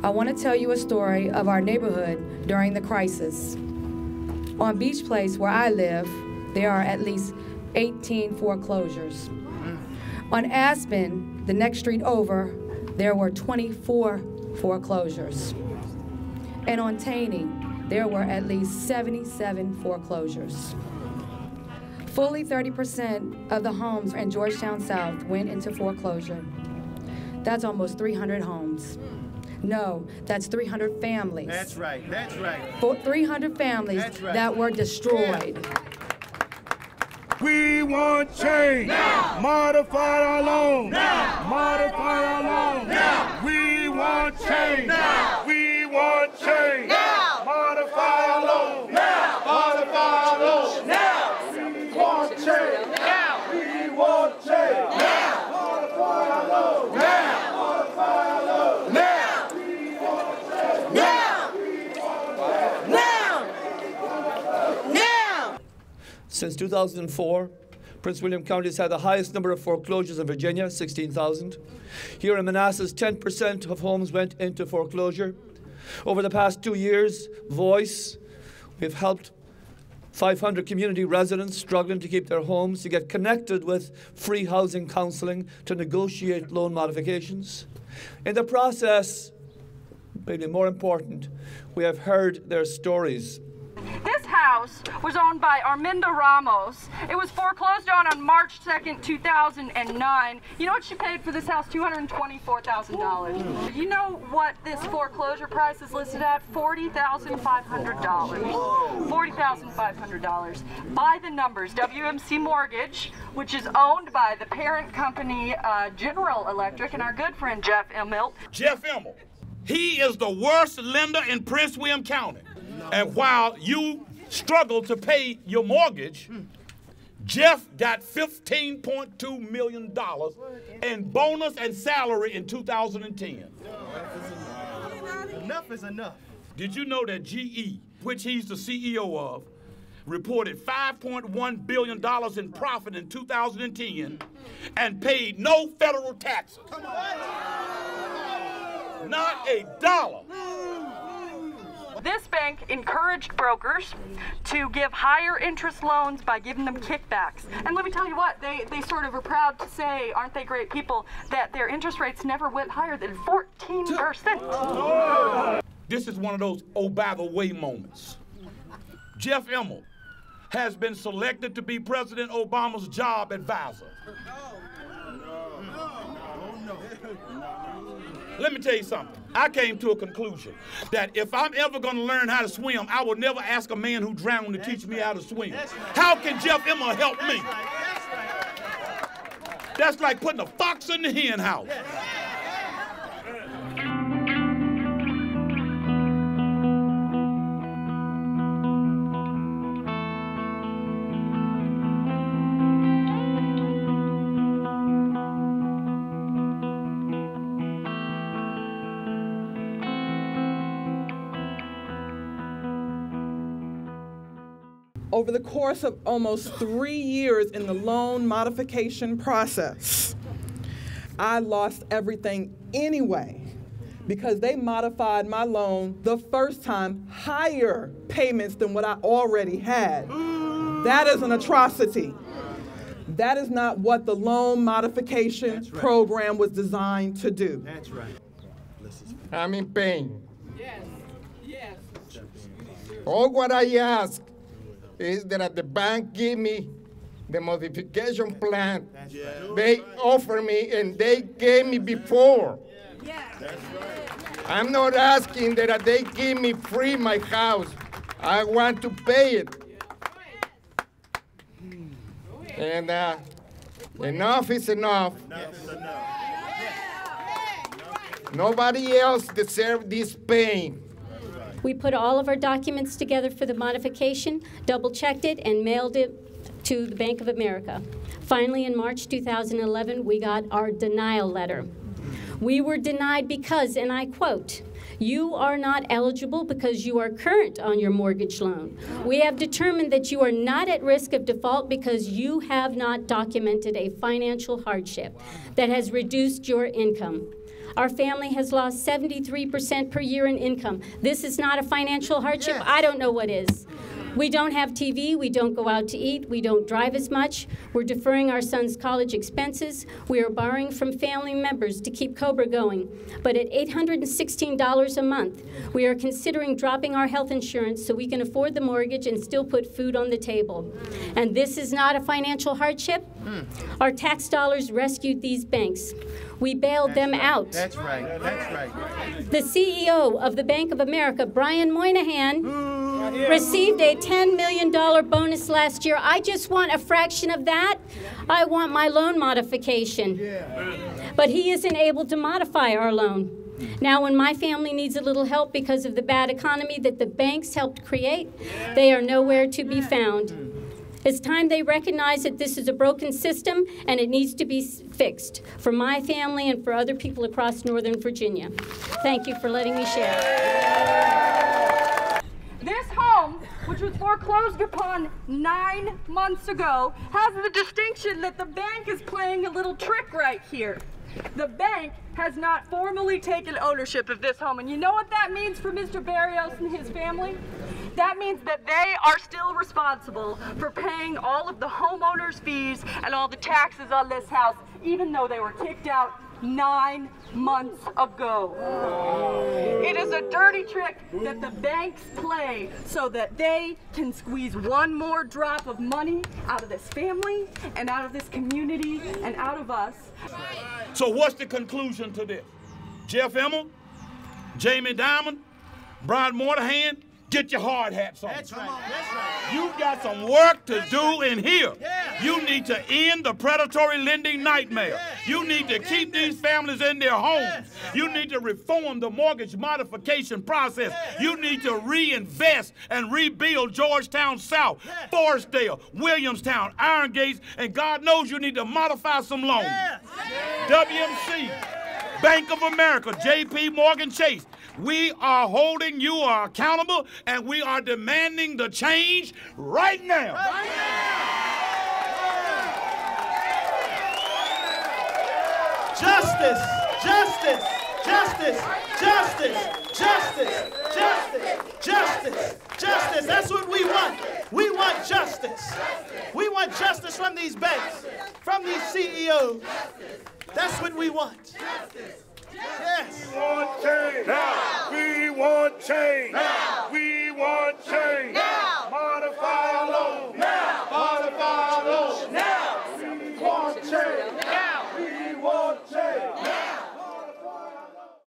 I want to tell you a story of our neighborhood during the crisis. On Beach Place, where I live, there are at least 18 foreclosures. On Aspen, the next street over, there were 24 foreclosures. And on Taney, there were at least 77 foreclosures. Fully 30% of the homes in Georgetown South went into foreclosure. That's almost 300 homes. No, that's 300 families. That's right. That's right. For 300 families right. that were destroyed. We want change. Now. Modify our loan. Now. Modify our loan. Now. We want change. Now. We want change. Now. Modify our loan. Now. Modify our loan. Now. We want change. Now. We want change. Now. Modify our loan. Now. Modify our loan. Now. Now. Now. Now. Since 2004, Prince William County has had the highest number of foreclosures in Virginia, 16,000. Here in Manassas, 10% of homes went into foreclosure. Over the past two years, Voice, we've helped 500 community residents struggling to keep their homes to get connected with free housing counseling to negotiate loan modifications. In the process, maybe more important, we have heard their stories. House was owned by Arminda Ramos. It was foreclosed on on March 2nd, 2009. You know what she paid for this house? $224,000. You know what this foreclosure price is listed at? $40,500. $40,500. By the numbers, WMC Mortgage, which is owned by the parent company uh, General Electric and our good friend Jeff Immelt, Jeff Immelt. He is the worst lender in Prince William County. And while you struggle to pay your mortgage, Jeff got $15.2 million in bonus and salary in 2010. Enough is enough. Did you know that GE, which he's the CEO of, reported $5.1 billion in profit in 2010 and paid no federal taxes? Not a dollar. This bank encouraged brokers to give higher interest loans by giving them kickbacks. And let me tell you what, they, they sort of are proud to say, aren't they great people, that their interest rates never went higher than 14%. This is one of those oh by the way moments. Jeff Immelt has been selected to be President Obama's job advisor. Let me tell you something. I came to a conclusion that if I'm ever going to learn how to swim, I will never ask a man who drowned to teach me how to swim. How can Jeff Immelt help me? That's like putting a fox in the hen house. Over the course of almost three years in the loan modification process, I lost everything anyway because they modified my loan the first time higher payments than what I already had. That is an atrocity. That is not what the loan modification right. program was designed to do. That's right. I'm in pain. Yes. Yes. All what I ask is that the bank give me the modification plan they offer me and they gave me before. I'm not asking that they give me free my house. I want to pay it. And uh, enough is enough. Nobody else deserves this pain. We put all of our documents together for the modification, double-checked it, and mailed it to the Bank of America. Finally, in March 2011, we got our denial letter. We were denied because, and I quote, you are not eligible because you are current on your mortgage loan. We have determined that you are not at risk of default because you have not documented a financial hardship that has reduced your income. Our family has lost 73% per year in income. This is not a financial hardship. I don't know what is. We don't have TV, we don't go out to eat, we don't drive as much. We're deferring our son's college expenses. We are borrowing from family members to keep Cobra going. But at $816 a month, we are considering dropping our health insurance so we can afford the mortgage and still put food on the table. And this is not a financial hardship. Hmm. Our tax dollars rescued these banks. We bailed them out. That's right. That's right. The CEO of the Bank of America, Brian Moynihan, received a $10 million bonus last year. I just want a fraction of that. I want my loan modification. But he isn't able to modify our loan. Hmm. Now, when my family needs a little help because of the bad economy that the banks helped create, they are nowhere to be hmm. found. Hmm. It's time they recognize that this is a broken system and it needs to be fixed for my family and for other people across Northern Virginia. Thank you for letting me share. This home, which was foreclosed upon nine months ago, has the distinction that the bank is playing a little trick right here. The bank has not formally taken ownership of this home. And you know what that means for Mr. Barrios and his family? That means that they are still responsible for paying all of the homeowners' fees and all the taxes on this house, even though they were kicked out nine months ago. It is a dirty trick that the banks play so that they can squeeze one more drop of money out of this family and out of this community and out of us. So what's the conclusion to this? Jeff Immelt, Jamie Dimon, Brian Moynihan, get your hard hats on. That's right. That's right. You've got some work to do in here. You need to end the predatory lending nightmare. You need to keep these families in their homes. You need to reform the mortgage modification process. You need to reinvest and rebuild Georgetown South, Forestdale, Williamstown, Iron Gates, and God knows you need to modify some loans. WMC, Bank of America, JP Morgan Chase. We are holding you accountable and we are demanding the change right now. Justice, justice, justice, justice, justice, justice, justice, justice. That's what we want. We want justice. We want justice from these banks, from these CEOs. That's what we want. change.